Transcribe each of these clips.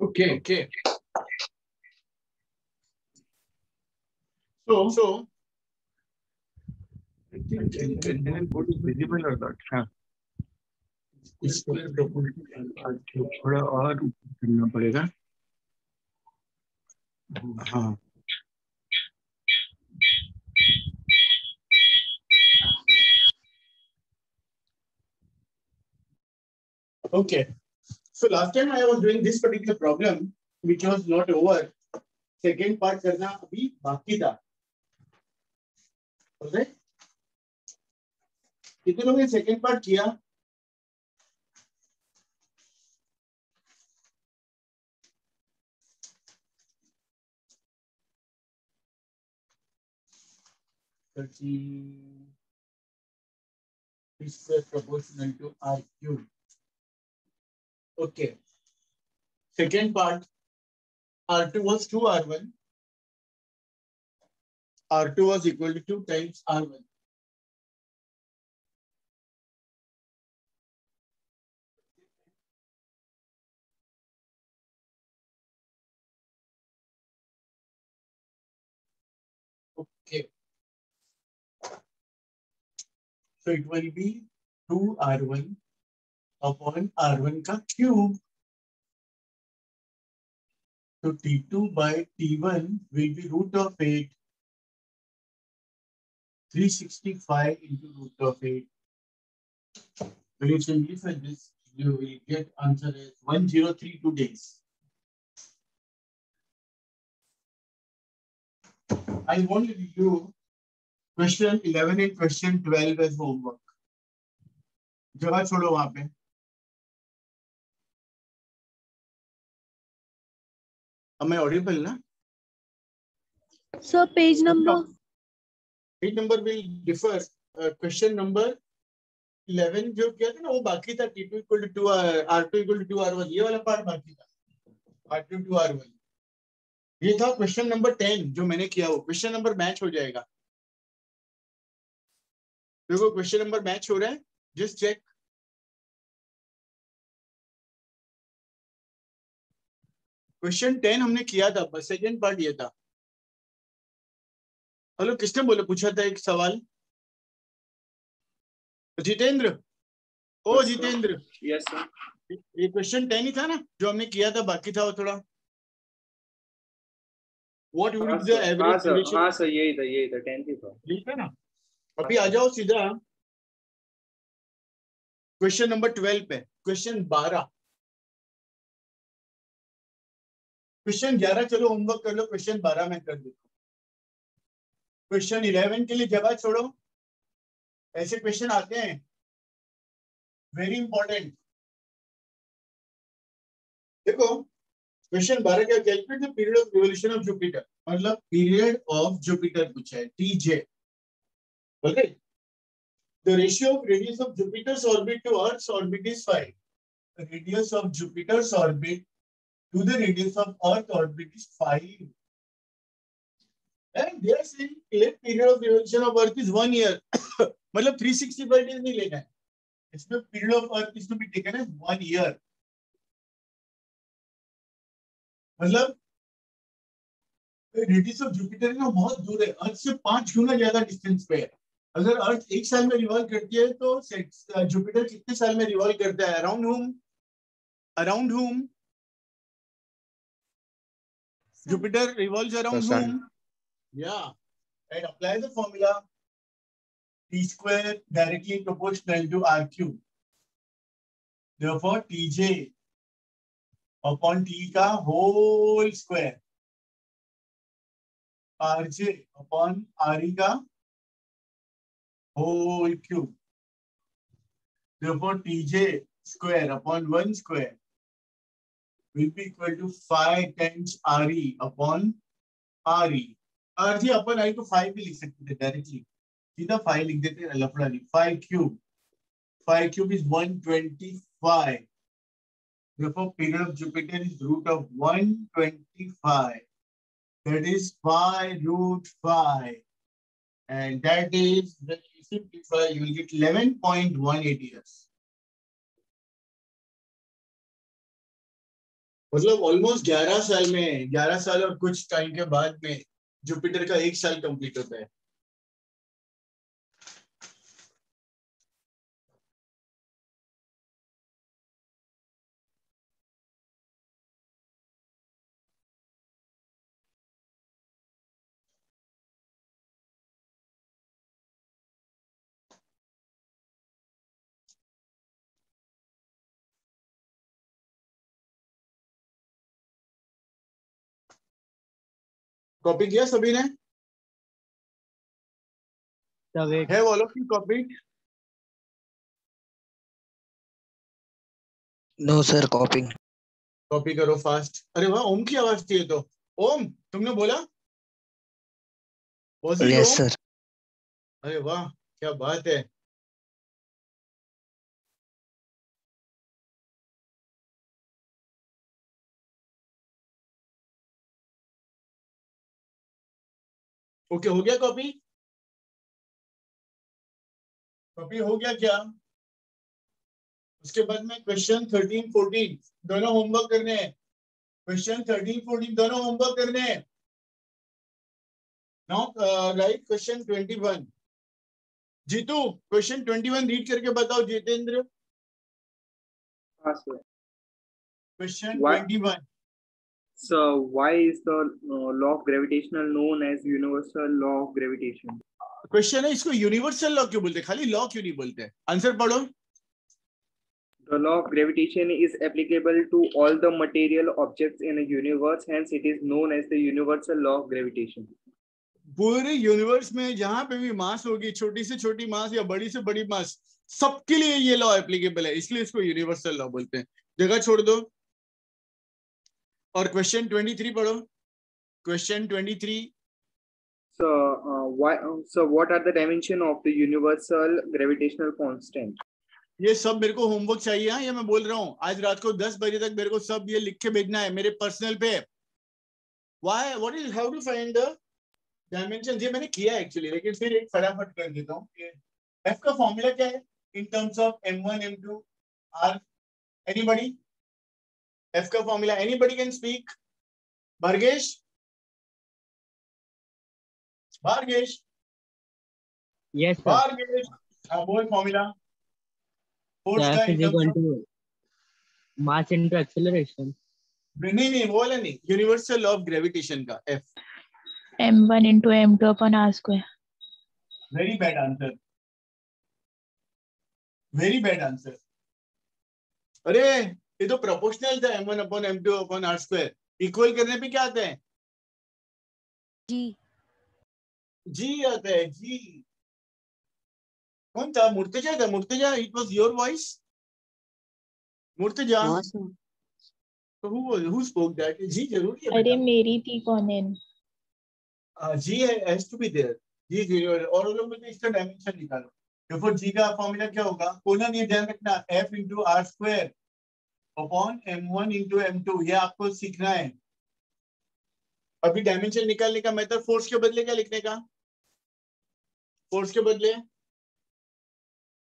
Okay. Okay. So, so I think internal code is visible or not? हाँ square property थोड़ा और करना पड़ेगा हाँ Okay. So last time I was doing this particular problem, which was not over. Second part करना अभी बाकी था. Alright? कितने लोगों ने सेकेंड पार्ट किया proportional to R cube. Okay. Second part, R2 was 2 R1. R2 was equal to 2 times R1. Okay. So it will be 2 R1 upon R1 का cube तो cube. So T2 by T1 will be root of 8. 365 into root of 8. When you simplify this, you will get answer as 1032 days. I want you to do question 11 and question 12 as homework. जगह छोड़ो वहाँ पे Am I audible ना? Sir, page number. Page number will differ. Uh, question number 11 जो किया था ना वो बाकी था T2 equal to 2 R2 equal to 2 R1 ये वाला पार्ट बाकी था R2 to R1 ये था क्वेश्चन नंबर 10 जो मैंने किया वो क्वेश्चन नंबर मैच हो जाएगा देखो क्वेश्चन नंबर मैच हो रहा है जस्ट चेक क्वेश्चन टेन हमने किया था बस सेकेंड पार्ट ये था। हेलो किसने बोले? पूछा था एक सवाल। जितेंद्र। ओ जितेंद्र। यस सर ये क्वेश्चन टेन ही था ना जो हमने किया था बाकी था वो थोड़ा। What would be the average हाँ सर यही था यही था टेंथ ही था। ठीक है ना? अभी आ जाओ सीधा। क्वेश्चन नंबर ट्वेल्व पे। क्वेश्चन बारह। क्वेश्चन ग्यारह चलो होमवर्क कर लो क्वेश्चन बारह में कर देता हूँ क्वेश्चन इलेवन के लिए जगह छोड़ो, ऐसे क्वेश्चन आते हैं। वेरी इंपॉर्टेंट देखो क्वेश्चन बारह क्या calculate the period of revolution of Jupiter मतलब पीरियड ऑफ़ जुपिटर पूछा है T J okay ratio of radius of Jupiter's orbit to Earth's orbit is 5. The radius of Jupiter's orbit to the radius of Earth orbit is 5. And they are saying clear period of revolution of Earth is one year. मतलब 365 days नहीं लेना है इसमें period of Earth is to be taken as one year. मतलब radius of Jupiter ना बहुत दूर है अर्थ से पाँच गुना ज़्यादा डिस्टेंस पे है अगर अर्थ एक साल में रिवॉल्व करती है तो जुपिटर कितने साल में रिवॉल्व करता है around home around home Jupiter revolves around The sun. whom? Yeah. And apply the formula T square directly proportional to R cube. Therefore, Tj upon T का whole square. Rj upon Re का whole cube. Therefore, Tj square upon 1 square will be equal to 5 times Re upon Re. Re अपन आई को 5 भी लिख सकते थे directly सीधा 5 लिख देते हैं लफड़ा नहीं 5 cube 5 cube is 125 therefore period of Jupiter is root of 125 that is 5 root 5 and that is when you simplify you will get 11.18 years मतलब ऑलमोस्ट 11 साल में 11 साल और कुछ टाइम के बाद में जुपिटर का एक साल कंप्लीट होता है। कॉपी किया सभी ने? है all of you copy no sir copying copy करो फास्ट अरे वाह ओम की आवाज़ थी तो। ओम तुमने बोला? यस ओम? सर अरे वाह क्या बात है। ओके हो गया कॉपी कॉपी हो गया क्या? उसके बाद में क्वेश्चन थर्टीन फोर्टीन दोनों होमवर्क करने हैं। क्वेश्चन थर्टीन फोर्टीन दोनों होमवर्क करने हैं। Now right question twenty one Jitu question twenty one read करके बताओ Jitendra. Question twenty one So why is the uh, law of gravitational known as universal law of gravitation? Question है इसको universal law क्यों बोलते हैं खाली law क्यों नहीं बोलते आंसर पढ़ो The law of gravitation is applicable to all the material objects in a universe, hence it is known as the universal law of gravitation. पूरे यूनिवर्स में जहाँ पे भी मास होगी छोटी से छोटी मास या बड़ी से बड़ी मास सबके लिए ये लॉ एप्लीकेबल है इसलिए इसको यूनिवर्सल लॉ बोलते हैं जगह छोड़ दो और क्वेश्चन ट्वेंटी थ्री पढ़ो। Question twenty three So uh, why? So what are the dimension of the universal gravitational constant? ये सब मेरे को होमवर्क चाहिए हाँ? ये मैं बोल रहा हूँ। आज रात को दस बजे तक मेरे को सब ये लिख के भेजना है मेरे पर्सनल पे। Why what is how to find the dimension ये मैंने किया एक्चुअली लेकिन फिर एक फटाफट कर देता हूँ। एफ़ का फॉर्मूला क्या है? In terms of R F का फॉर्मूला एनीबडी कैन स्पीक का F mass into acceleration. नहीं नहीं वो वाला नहीं. यूनिवर्सल लॉ ऑफ़ ग्रेविटेशन का F m1 into m2 upon r square. Very bad answer very bad answer अरे ये तो प्रोपोर्शनल था m1 one upon M two upon R square equal करने पे क्या आता है? जी जी आता है जी कौन था? मुर्तजा था Murtaza it was your voice Murtaza? हाँ तो who who spoke that G ज़रूरी है अरे मेरी थी कौन है? Uh, G has to be there. G is universal. और वो लोग मुझे इसका डायमेंशन निकालो। Therefore G का फॉर्मूला क्या होगा? कोलन ये ध्यान रखना F into upon M one into M two ये आपको सीखना है। अभी डायमेंशन निकालने का मेथड फोर्स के बदले क्या लिखने का? फोर्स के बदले?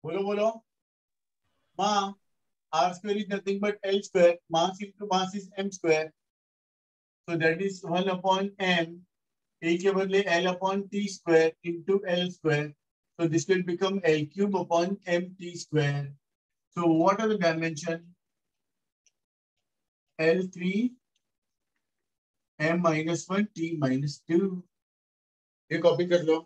बोलो बोलो। मा R square is nothing but L square mass into mass is M square so that is one upon M ए के बदले L upon T square into L square so this will become L cube upon M T square so what are the dimension L three M minus one T minus two ये copy कर लो।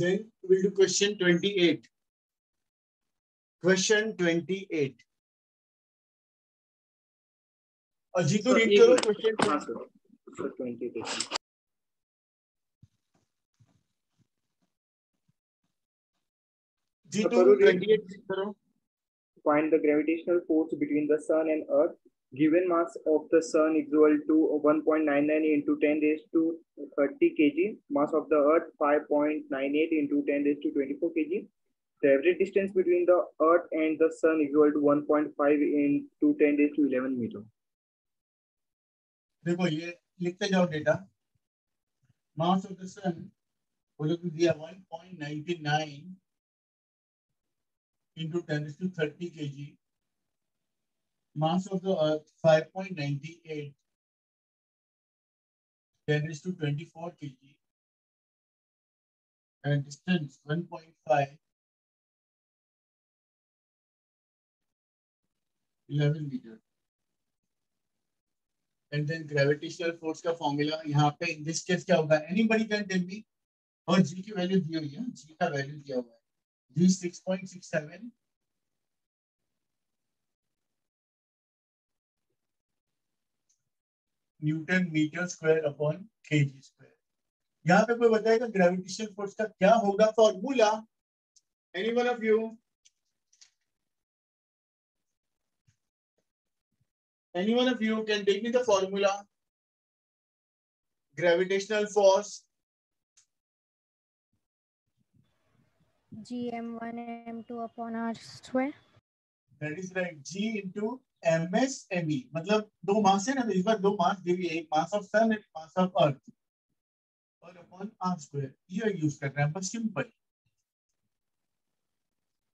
Then we'll do question 28. Question 28. Ajit, you read the question. Sir, 28. Jitu, 28. Find the gravitational force between the sun and earth given mass of the sun is equal to 1.99 into 10 raised to 30 kg mass of the earth 5.98 into 10 raised to 24 kg the average distance between the earth and the sun is equal to 1.5 into 10 raised to 11 meter देखो ये लिखते जाओ data mass of the sun वो ने दिया 1.99 into 10 to 30 kg mass of the earth 5.98 10 is to 24 kg and distance 1.5 11 meter and then gravitational force का formula यहाँ पे in this case क्या होगा anybody can tell me और g की वैल्यू दी हुई है g का वैल्यू दिया हुआ है g 6.67 newton metre square upon K G square. यहाँ पे कोई बताएगा ग्रेविटेशन फोर्स का क्या होगा formula any one of you any one of you can take me the formula gravitational force G M one M two upon R square That is right. G into ms me मतलब दो मास है ना तो इस बार दो mass दी एक mass of sun and mass of earth और अपॉन आर स्क्वायर ये यूज़ कर रहे हैं बस सिंपल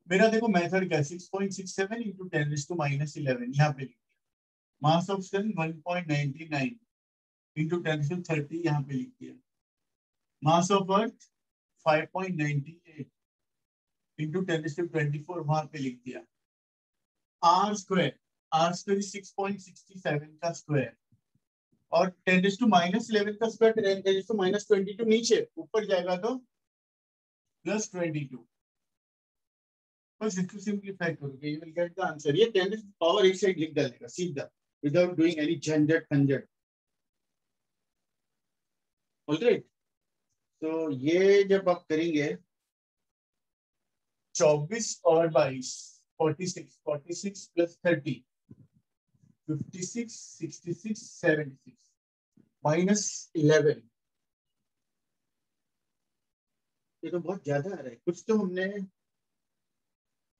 मेरा देखो मेथड क्या है 6.67 into 10 raised to minus 11 यहाँ पे लिख दिया। Mass of sun 1.99 into 10 raised to 30 यहाँ पे लिख दिया। Mass of earth 5.98 into 10 raised to 24 वहाँ पे लिख दिया। R square R square six point sixty seven का स्क्वायर और ten is to minus eleven का square ten is to minus twenty two नीचे ऊपर जाएगा तो प्लस ट्वेंटी टू बस इसको सिंप्लीफाई करोगे you will get the answer ये टेन इज़ पावर एक साइड लिख डालेगा सीधा विदाउट डूइंग एनी झंझट खंझट ऑलराइट तो ये जब आप करेंगे चौबीस और बाईस 46, 46 plus 30, 56, 66, 76, minus 11. ये तो बहुत ज़्यादा आ रहा है। कुछ तो हमने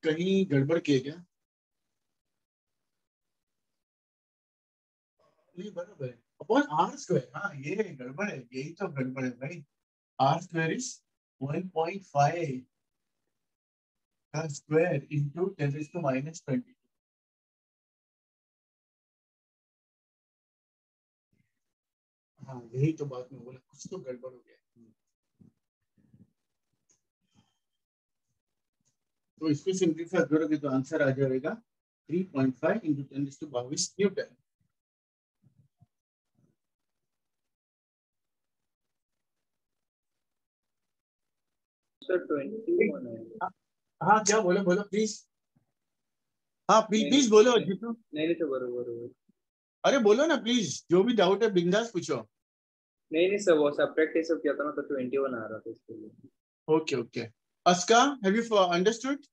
कहीं गड़बड़ किया क्या? नहीं बराबर है। अपॉन आर स्क्वायर हाँ ये गड़बड़ है। यही तो गड़बड़ है भाई। आर स्क्वायर इज़ 1.5 का square into 10 raised to minus 20 हाँ यही तो बात में बोला कुछ तो गड़बड़ हो गया। तो इसको सिंप्लीफाई करोगे तो आंसर आ जाएगा 3.5 into 10 raised to 22 Newton sir 21 है हाँ क्या बोलो बोलो प्लीज़ हाँ प्लीज़ प्लीज़ बोलो नहीं नहीं सर बरोबर बरोबर अरे बोलो ना प्लीज़ जो भी डाउट है बिंदास पूछो। नहीं नहीं सर वो सब्ट्रैक्ट ये सब किया था ना तो 21 आ रहा था इसके लिए। Okay okay Aska have you understood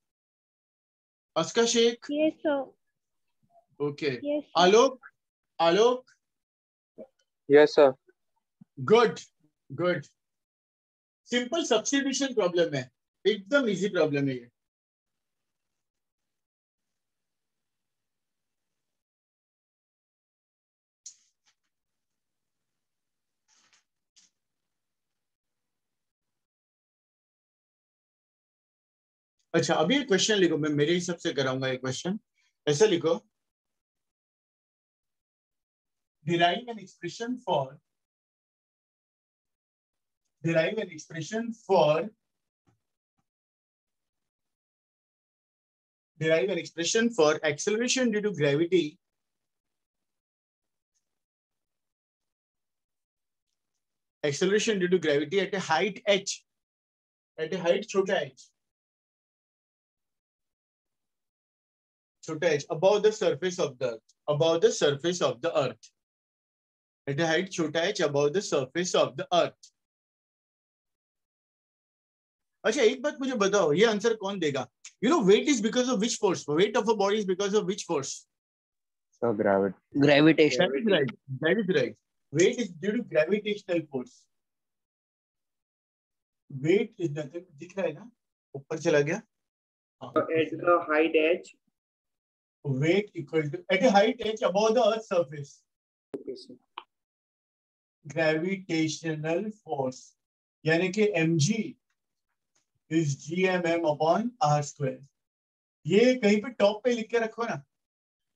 Aska Shaikh Yes, sir. Okay Alok Alok Yes, sir. Good good simple substitution problem है. एकदम इजी प्रॉब्लम है ये। अच्छा अभी एक क्वेश्चन लिखो, मैं, मेरे हिसाब से कराऊँगा एक क्वेश्चन ऐसा लिखो। Derive an expression for derive an expression for derive an expression for acceleration due to gravity acceleration due to gravity at a height H at a height छोटा H to touch above the surface of the earth above the surface of the earth at a height to touch above the surface of the अच्छा एक बात मुझे बताओ ये answer कौन देगा you know weight is because of which force weight of a body is because of which force so gravitational force weight is दिख रहा है ना ऊपर चला गया height as Weight equal to at a height edge above the Earth's surface. Okay, sir. Gravitational force. यानी कि mg is gmm upon r square. ये कहीं पे टॉप पे लिख के रखो ना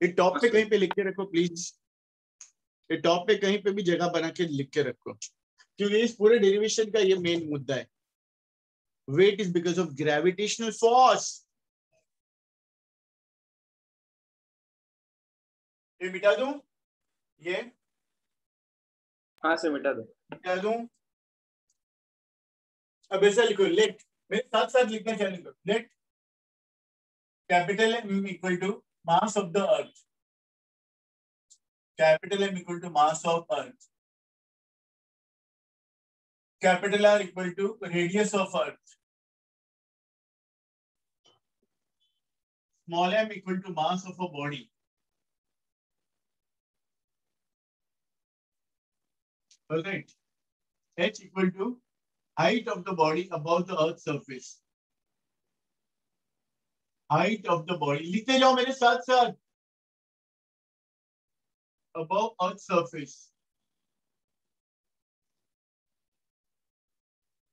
ये टॉप पे कहीं पे लिख के रखो प्लीज़ ये टॉप पे कहीं पे भी जगह बना के लिख के रखो क्योंकि इस पूरे डेरिवेशन का ये मेन मुद्दा है weight is because of gravitational force ये मिटा दू? ये? हाँ से मिटा दो। मिटा दू? अब ऐसा लिखो लेट मेरे साथ साथ लिखना क्या लिखो? Let capital M equal to mass of the earth capital M equal to mass of earth capital R equal to radius of earth small M equal to mass of a body All right. H equal to height of the body above the earth's surface. height of the body लिखते जाओ मेरे साथ साथ above earth surface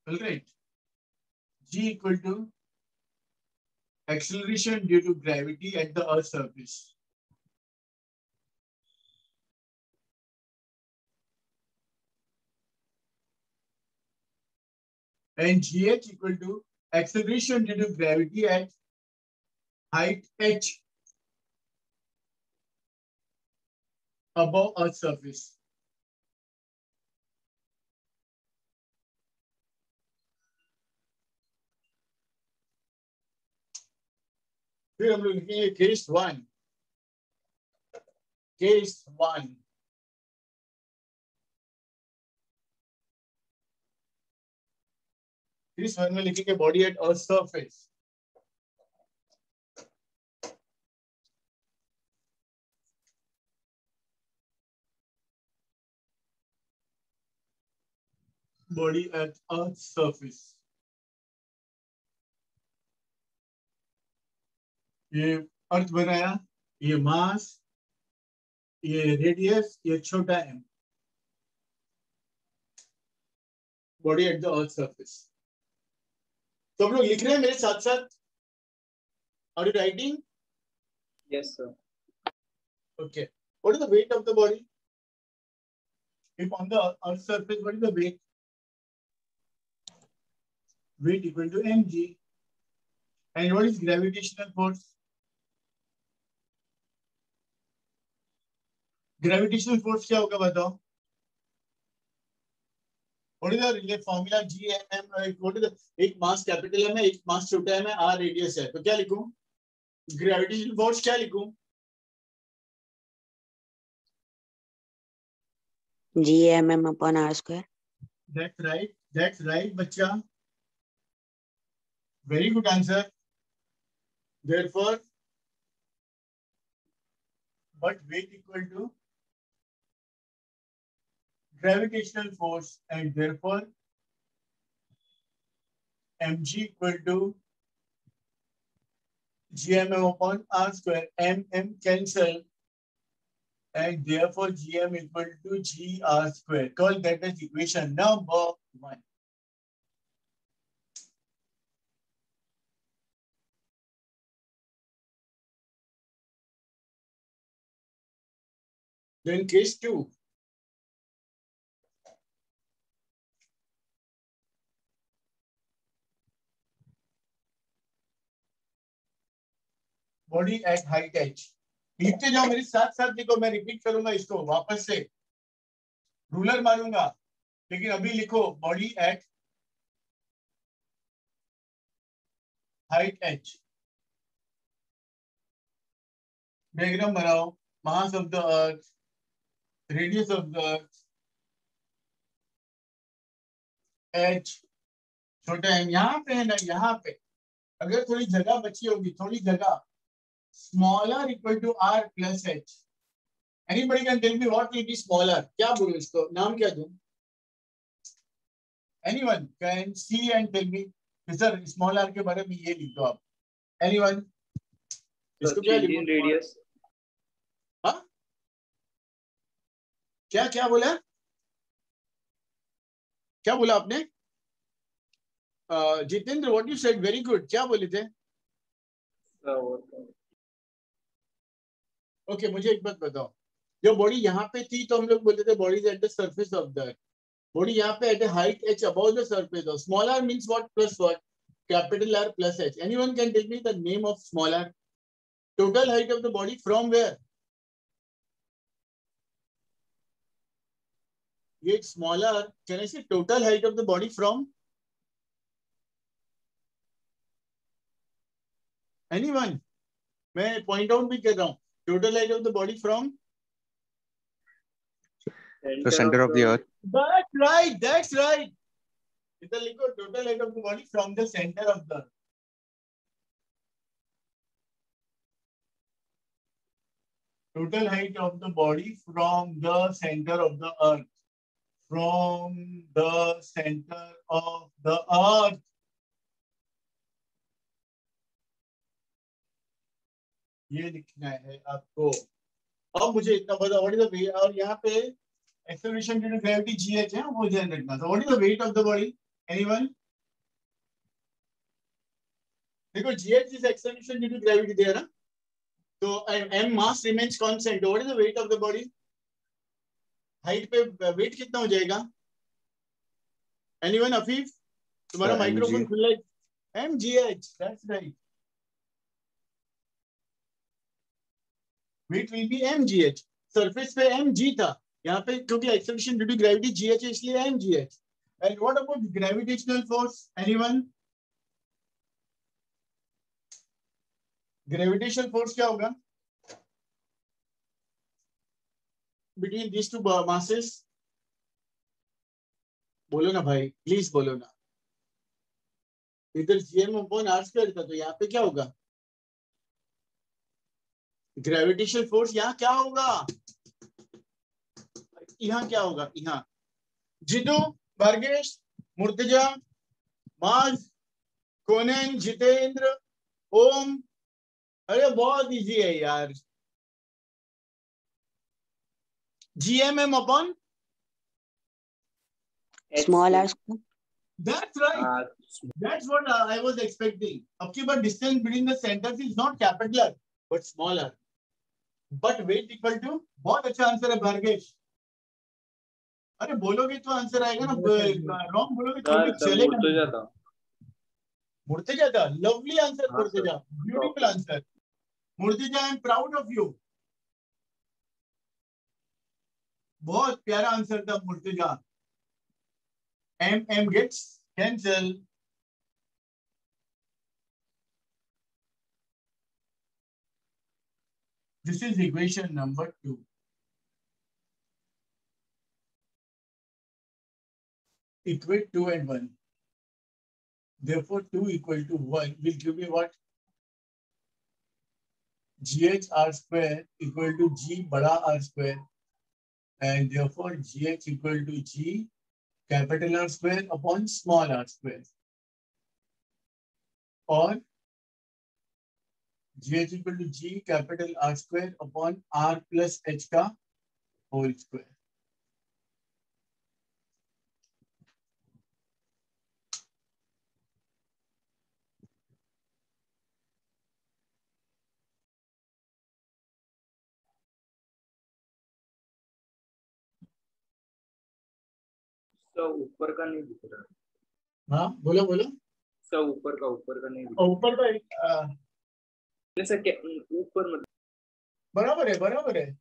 all right g equal to acceleration due to gravity at the earth surface and gh equal to acceleration due to gravity at height h above Earth's surface. Here I'm looking at case one. Case one. Case one में लिखेंगे body at earth surface body at Earth's surface. ये earth बनाया ये mass ये radius ये छोटा M body at the earth surface तो हम लोग लिख रहे हैं मेरे साथ साथ? Are you writing yes sir okay what is the weight of the body if on the earth surface what is the weight weight equal to mg. And what is gravitational force gravitational force क्या होगा बताओ? What is the formula G M What is the एक mass capital M है एक मास छोटा M है R radius है तो क्या लिखूं? ग्रेविटेशनल फोर्स क्या लिखूं? GMM upon R square. That's right. That's right, बच्चा. Very good answer. Therefore, but weight equal to gravitational force and therefore mg equal to gmm upon r square mm cancel and therefore gm equal to gr square call that as equation number one Then case two. Body at height h. लिखते जाओ मेरे साथ साथ लिखो मैं repeat करूँगा इसको वापस से। रूलर मारूँगा, लेकिन अभी लिखो body at height H diagram बनाओ mass of the earth radius of the earth h छोटा है, यहाँ पे है ना, यहाँ पे। अगर थोड़ी जगह बची होगी, थोड़ी जगह। Smaller equal to R plus H anybody can tell me what will be smaller क्या बोलूँ इसको? नाम क्या दूँ? Anyone can see and tell me sir small R के बारे में ये लिख दो आप एनीवन इसको क्या change radius. हाँ? क्या क्या बोला? क्या बोला आपने? Jitendra what you said very good क्या बोले थे. ओके मुझे एक बात बताओ। जो बॉडी यहाँ पे थी तो हम लोग बोलते थे body at the surface of the body यहाँ पे at a height H above the surface of small R means what plus what capital R plus H anyone can tell me the name of small R total height of the body from where ये smaller can I say total height of the body from anyone मैं point out भी कर रहा हूँ। total height of the body from? Center the center of, of the earth. That's right. That's right. It's the liquid total height of the body from the center of the earth. Total height of the body from the center of the earth. From the center of the earth. ये लिखना है आपको। अब मुझे इतना पता what is the wait और यहाँ पे acceleration due to gravity GH है वो ध्यान रखना। तो what is the weight of the body anyone देखो GH is acceleration due to gravity there ना तो M mass remains constant what is the weight of the body height पे weight कितना हो जाएगा? एनीवन अफीफ तुम्हारा माइक्रोफोन खुला है। MGH that's right that's right weight will be mgh surface पे mg था। यहाँ पे क्योंकि acceleration due to gravity GH है इसलिए M G H and what about gravitational force anyone gravitational force क्या होगा? बिटवीन दिस टू मासेस बोलो ना भाई प्लीज़ बोलो ना। इधर जीएम अपॉन आर स्क्वायर था तो यहाँ पे क्या होगा? ग्रेविटेशनल फोर्स यहाँ क्या होगा यहाँ क्या होगा यहाँ जिदू भार्गेश मुर्तजा माज कोनेन जितेंद्र ओम अरे बहुत इजी है यार GMM upon r square. That's right. Uh, That's what uh, I was expecting. अब की बार distance between the centers is not capital R, but smaller. But weight equal to बहुत अच्छा आंसर है भार्गेश अरे बोलोगे तो आंसर आएगा ना रॉन्ग बोलोगे तो चलेगा मुर्तजा था lovely answer Murtaza. Beautiful answer Murtaza I am proud of you बहुत प्यारा आंसर था Murtaza. M M gets cancel This is equation number two. Equate two and one. Therefore, two equal to one will give me what? GH R square equal to G bada R square. And therefore, GH equal to G capital R square upon small r square. Or capital का ऊपर का नहीं दिख रहा। हाँ बोलो बोलो। सब ऊपर का ऊपर का नहीं ऊपर का जैसे ऊपर मतलब बराबर है बराबर है।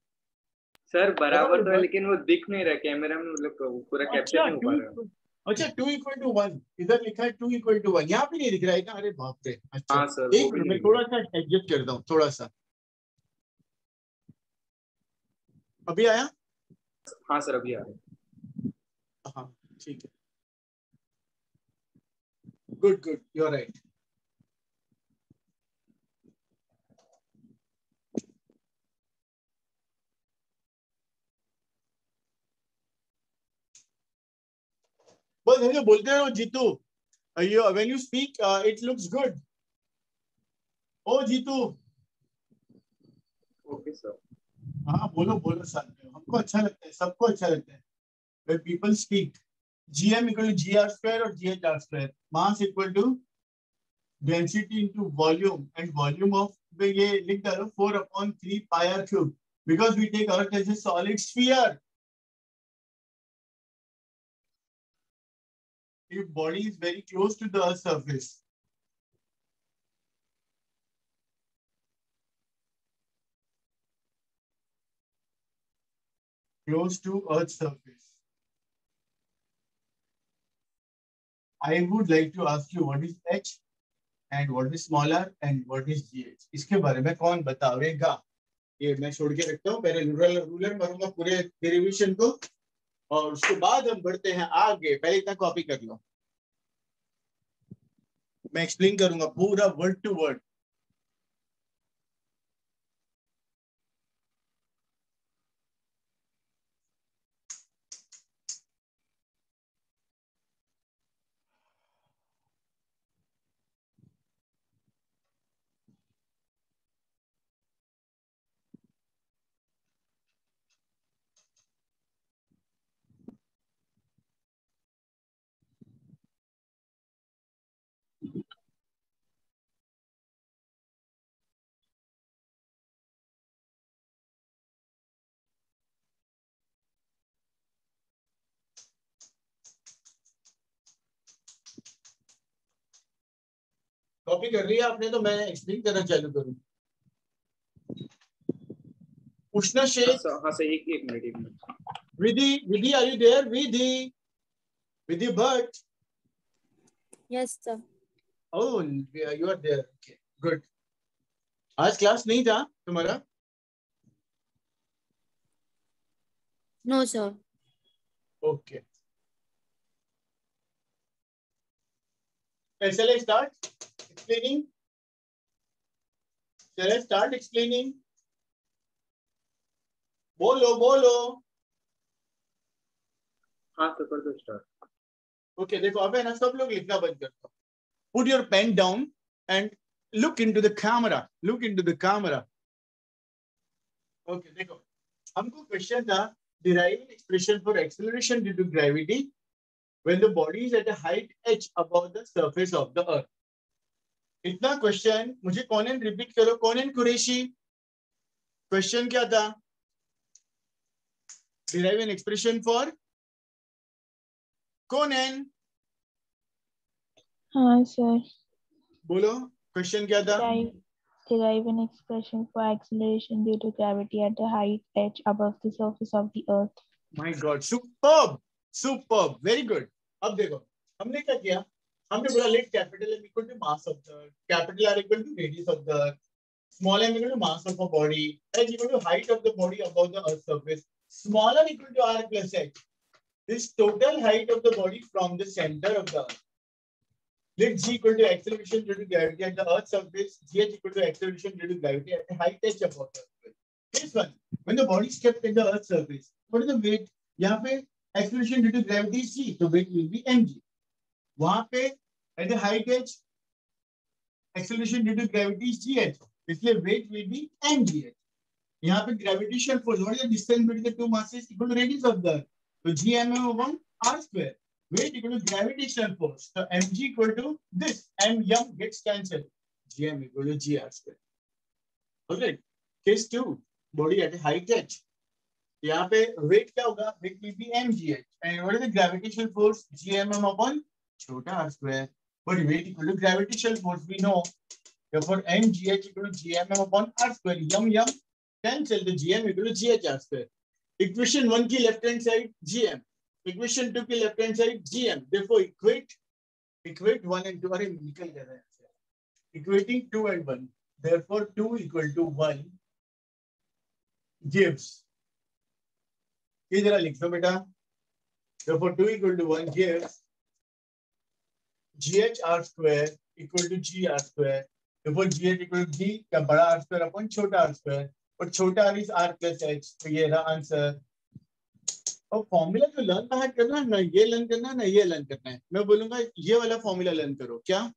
सर बराबर तो है लेकिन वो दिख नहीं रहा कैमरा में मतलब पूरा कैप्चर अच्छा नहीं हो पा रहा अच्छा टू इक्वल टू वन इधर लिखा है टू इक्वल टू वन यहाँ पे नहीं दिख रहा है क्या? अरे बाप रे अच्छा। हाँ सर एक मिनट मैं थोड़ा सा एडजस्ट करता हूँ थोड़ा सा। अभी आया? हाँ सर अभी आ रहा हाँ। ठीक है। Good good you are right बस मुझे बोलते रहो Jitu you when you speak uh, it looks good O Jitu Okay, sir. हाँ बोलो बोलो साथ में हमको अच्छा लगता है सबको अच्छा लगता है when people speak gm equal to gr square और ghr square mass equal to density into volume and volume of पे ये लिख डालो 4 upon 3 pi r cube because we take earth as a solid sphere if body is very close to the earth surface close to earth's surface I would like to ask you what is h and what is smaller and what is gh इसके बारे में कौन बतावेगा ये मैं छोड़ के रखता हूँ पहले रूलर रूलर मारूँगा पूरे डेरिवेशन को और उसके बाद हम बढ़ते हैं आगे। पहले इतना कॉपी कर लो। मैं एक्सप्लेन करूँगा पूरा वर्ड टू वर्ड कॉपी कर लिया आपने तो मैं एक्सप्लेन करना चालू करूँ। उष्ण हाँ शेख सर हाँ सर एक एक मिनट एक minute. Vidhi Vidhi are you there Vidhi Vidhi Bhatt. Yes, sir. Oh you are there okay good आज क्लास नहीं था तुम्हारा? No, sir. Okay shall I start? Explaining shall I start explaining बोलो बोलो हाँ सर कर दो स्टार्ट ओके देखो अब है ना सब लोग लिखना बंद कर दो put your pen down and look into the camera look into the camera okay देखो हमको क्वेश्चन था deriving expression for acceleration due to gravity when the body is at a height h above the surface of the earth इतना question मुझे कौन repeat करो कौन Qureshi question क्या था derive an expression for Conan हाँ सर बोलो क्वेश्चन क्या था derive an expression for acceleration due to gravity at a height h above the surface of the earth. My god superb superb very good अब देखो हमने क्या किया हमने बोला let capital M equal to mass of the capital R equal to radius of the small M equal to mass of a body H equal to height of the body above the earth surface small M equal to R plus H this total height of the body from the center of the earth let g equal to acceleration due to gravity at the earth surface gh equal to acceleration due to gravity at the height h above the earth this one when the body is kept at the earth surface what is the weight यहाँ पे acceleration due to gravity is g so weight will be mg वहाँ पे at the height h acceleration due to gravity is gh इसलिए weight will be mgh यहाँ पे gravitational force what is the distance between the two masses equal to radius of the so g mm upon r square weight equal to gravitational force so mg equal to this m m gets cancelled gm equal to gr square all right case 2 body at a height h यहाँ पे weight क्या होगा weight will be mgh and what is the gravitational force gmm upon छोटा r square but to gravitational force we know therefore mgh equal to gmm upon r square yum yum cancel the gm equal to ghr square equation 1 की left hand side gm equation 2 की left hand side gm therefore equate equate 1 and 2 अरे निकल गया था equating 2 and 1 therefore 2 equal to 1 gives ये जरा लिख दो बेटा therefore 2 equal to 1 gives ghr square equal to gr square, therefore gh equal to g का बड़ा r square upon छोटा r square, और छोटा r is r plus h तो ये रहा आंसर और फॉर्मूला जो लर्न बाहर करना है? ना ये लर्न करना है, ना ये लर्न करना है। मैं बोलूँगा ये वाला फॉर्मूला लर्न करो, क्या?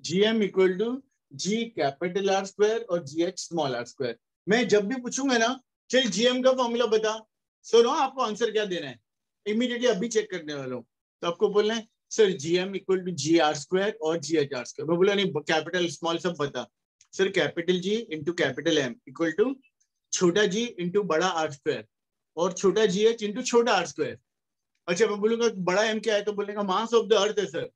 G M equal to G capital R square और G H small R square मैं जब भी पूछूँगा ना, चल जीएम का फॉर्मूला बता। सुनो, आपको आंसर क्या देना है? इमीडिएटली अभी चेक करने वाला हूँ। तो आपको बोलना है sir G M equal to G R square और जी एच आर स्क्वायर मैं बोला, नहीं कैपिटल स्मॉल सब बता। Sir capital G into capital M equal to छोटा जी इंटू बड़ा आर स्क्वायर और छोटा जी एच इंटू छोटा आर स्क्वायर अच्छा मैं बोलूँगा, बड़ा एम क्या है? तो बोलेगा मास ऑफ़ द अर्थ है सर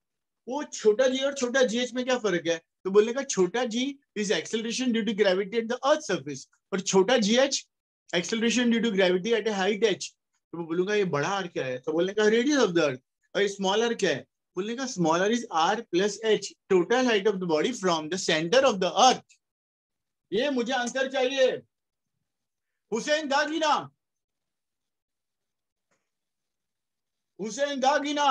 वो छोटा जी और छोटा जी एच में क्या फ़र्क है? तो बोलने का छोटा G is acceleration due to gravity at the earth surface और छोटा G H acceleration due to gravity at a height H तो मैं बोलूँगा, ये बड़ा आर क्या है? तो बोलने का रेडियस ऑफ़ द अर्थ और स्मॉल आर क्या है? बोलने का small R is R plus H total height of the body from the centre of the earth ये मुझे आंसर चाहिए। हुसैन दागीना हुसैन दागीना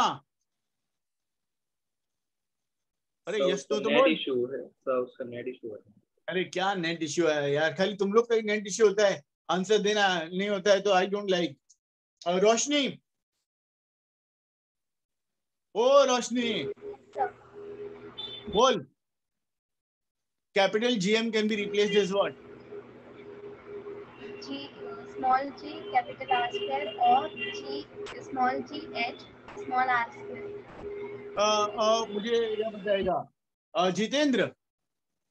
अरे यस तो तुम बोल। इशू है। सर उसका नेट इशू है। अरे क्या नेट इश्यू है यार? खाली तुम लोग का ही नेट इश्यू होता है। आंसर देना नहीं होता है तो आई डोंट लाइक रोशनी। ओ रोशनी। बोल। Capital GM can be replaced as what G small g capital R square और G small g h small r square. मुझे क्या बताएगा जितेंद्र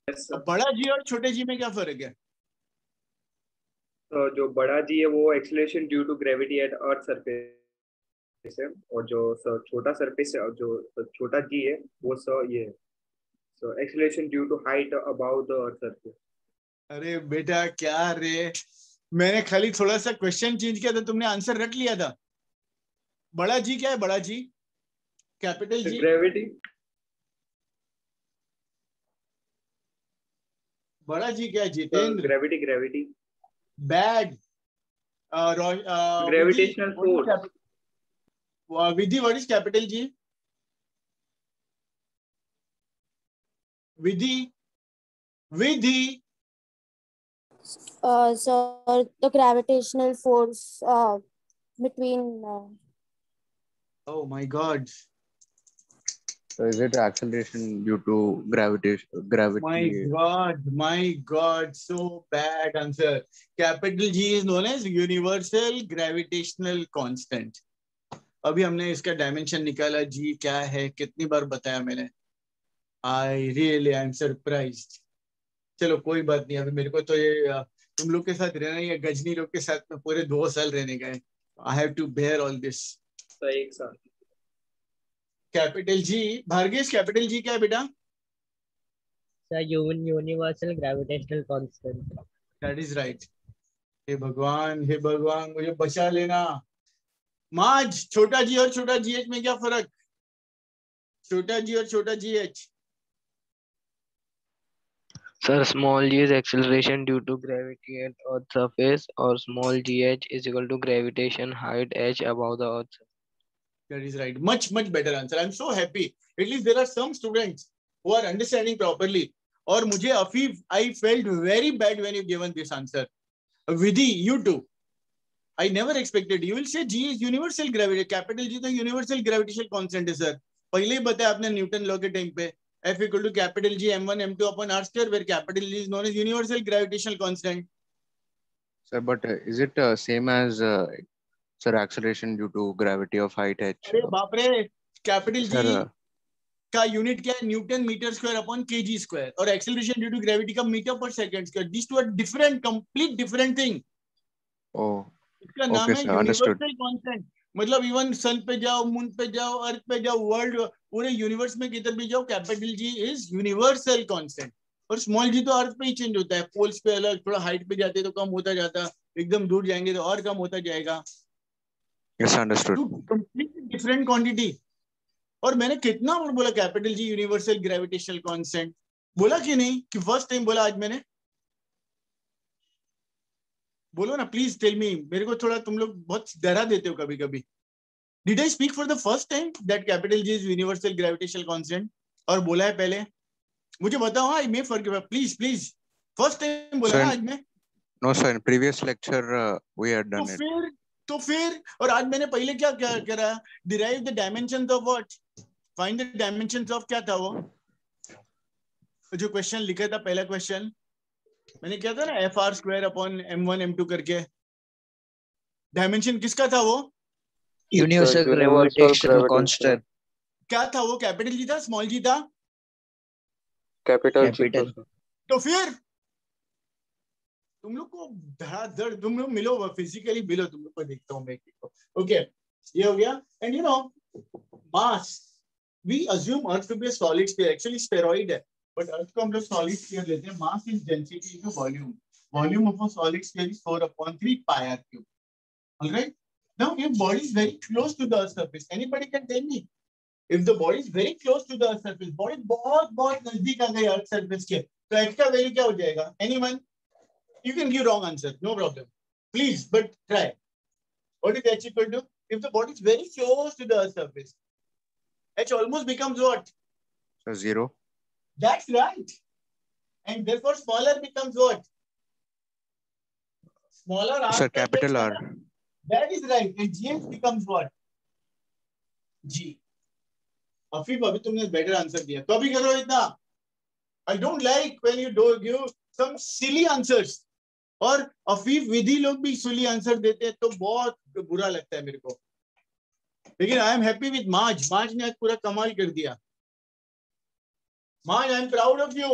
Yes, बड़ा जी और छोटे जी में क्या फ़र्क है? तो जो बड़ा जी है वो acceleration due to gravity at earth surface है और जो सर छोटा सरफेस है और जो छोटा जी है वो सर ये है। So acceleration due to height about the earth surface अरे बेटा क्या रे? मैंने खाली थोड़ा सा क्वेश्चन चेंज किया था तुमने आंसर रट लिया था। बड़ा जी क्या है? बड़ा जी कैपिटल जी ग्रेविटी बड़ा जी क्या है? Jitendra. Gravity gravity bad Gravitational Uh, Vidhi, what is capital G? Vidhi. Vidhi. Uh, so the gravitational force uh, between. Uh... Oh my God. So is it acceleration due to gravitation? Gravity. My God, my God, so bad answer. Capital G is known as universal gravitational constant. अभी हमने इसका dimension निकाला जी क्या है? कितनी बार बताया मैंने? I really I am surprised चलो कोई बात नहीं अभी मेरे को तो ये तुम लोग के साथ रहना ही है गजनी लोग के साथ में पूरे दो साल रहने का है। I have to bear all this एक capital G Bhargesh capital G क्या है बेटा? Sir, human universal gravitational constant. That is right हे भगवान हे भगवान मुझे बचा लेना। माज छोटा जी और छोटा जीएच में क्या फ़र्क? छोटा जी और छोटा GH sir small G is acceleration due to gravity at earth surface और small GH is equal to gravitation height H above the earth that is right much much better answer I am so happy at least there are some students who are understanding properly और मुझे Afif I felt very bad when you given this answer Vidhi you too I never expected. You will say G is universal gravity. Capital G तो universal gravitational constant है sir. पहले ही बताया आपने Newton law के time पे F equal to capital G m1 m2 upon r square where capital G is known as universal gravitational constant. Sir, but uh, is it uh, same as uh, sir acceleration due to gravity of height h? अरे बाप रे Sir, G uh, का unit क्या है Newton metre square upon KG square और acceleration due to gravity का metre पर second square this two are different complete different thing oh, इसका Okay, है sir, understood. यूनिवर्सल कांस्टेंट मतलब इवन सन पे जाओ मून पे जाओ अर्थ पे जाओ वर्ल्ड पूरे यूनिवर्स में किधर भी जाओ capital G is universal constant और स्मॉल जी तो अर्थ पे ही चेंज होता है. पोल्स पे अलग थोड़ा हाइट पे जाते तो कम होता जाता एकदम दूर जाएँगे तो और कम होता जाएगा. Yes, डिफरेंट क्वांटिटी और मैंने कितना बार बोला capital G universal gravitational constant बोला कि नहीं? कि फ़र्स्ट टाइम बोला आज मैंने? बोलो ना प्लीज़ टेल मी मेरे को थोड़ा तुम लोग बहुत डरा देते हो कभी कभी did I speak for the first time that capital G is universal gravitational constant और बोला है पहले. मुझे बताओ I may for please please first time बोला आज मैं. No, sir. In previous lecture, uh, we had तो. फिर तो फिर और आज मैंने पहले क्या क्या करा? Derive the dimension of what find the dimension of क्या था वो? जो क्वेश्चन लिखा था पहला क्वेश्चन मैंने क्या था ना F R square upon M one M two करके। डायमेंशन किसका था वो? Universal gravitational constant. क्या था वो? कैपिटल जी था स्मॉल जी था? Capital Capital. तो फिर तुम लोग को धड़ाधड़ तुम लोग मिलो फिजिकली मिलो तुम लोग को देखता हूँ मैं ओके ये हो गया। And you know mass we assume earth to be a solid sphere actually spheroid है। बट अर्थ को हम लोग सॉलिड स्फीयर लेते हैं mass is density into volume volume of a solid sphere is 4 upon 3 pi r cube alright now if body is very close to the earth's surface anybody can tell me if the body is very close to the earth's surface body बहुत बहुत नज़दीक आ गई earth surface के तो h का value क्या हो जाएगा anyone you can give wrong answer no problem please but try what is h equal to if the body is very close to the earth's surface h almost becomes what So zero. That's right. And therefore smaller becomes what? Smaller r Sir, capital R. that is right. And gh becomes what? G. Afif अभी तुमने better answer दिया तो अभी करो इतना I don't like when you do give some silly answers और अफीफ विधि लोग भी सिली आंसर देते हैं तो बहुत बुरा लगता है मेरे को लेकिन आई एम हैप्पी विद माज माज ने आज पूरा कमाल कर दिया I am proud of you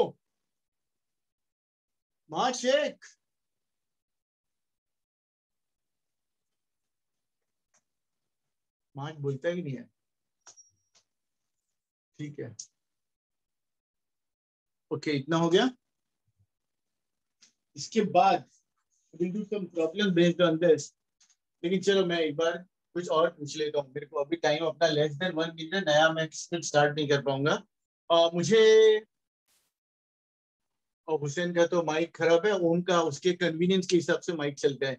Maaz Sheikh Maaz बोलता ही नहीं है। ठीक है। ओके इतना हो गया। इसके बाद this. लेकिन चलो, मैं एक बार कुछ और पूछ लेता हूँ। मेरे को अभी टाइम अपना लेस देन वन मिनट नया मैं स्टार्ट नहीं कर पाऊँगा। अह, मुझे और हुसैन का तो माइक खराब है उनका उसके कन्वीनियंस के हिसाब से माइक चलता है।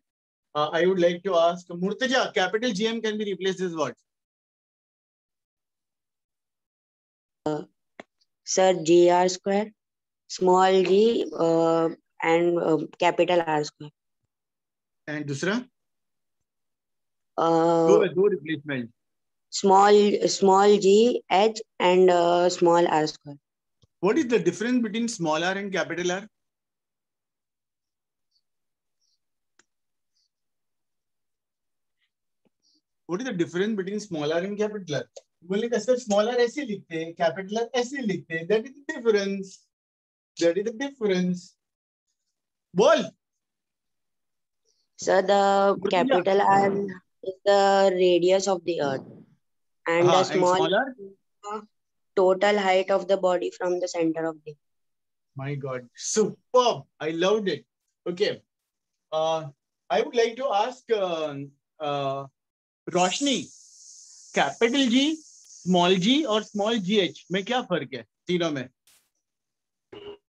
I would like to ask Murtaza capital GM can be replace this Sir, GR square, small g, uh, and uh, capital R square. And दूसरा? दो replacement small small g h and uh, small r square. What is the difference between small r and capital R? What is the difference between small r and capital R? बोलने का sir small r ऐसे लिखते हैं capital R ऐसे लिखते हैं that is the difference that is the difference बोल So the Murtuza. capital R is the radius of the earth, And हाँ the and small small total height of the body from the center of the. My God, superb! I loved it. Okay, uh, I would like to ask uh, uh, Roshni capital G small G और small G H में क्या फ़र्क है तीनों में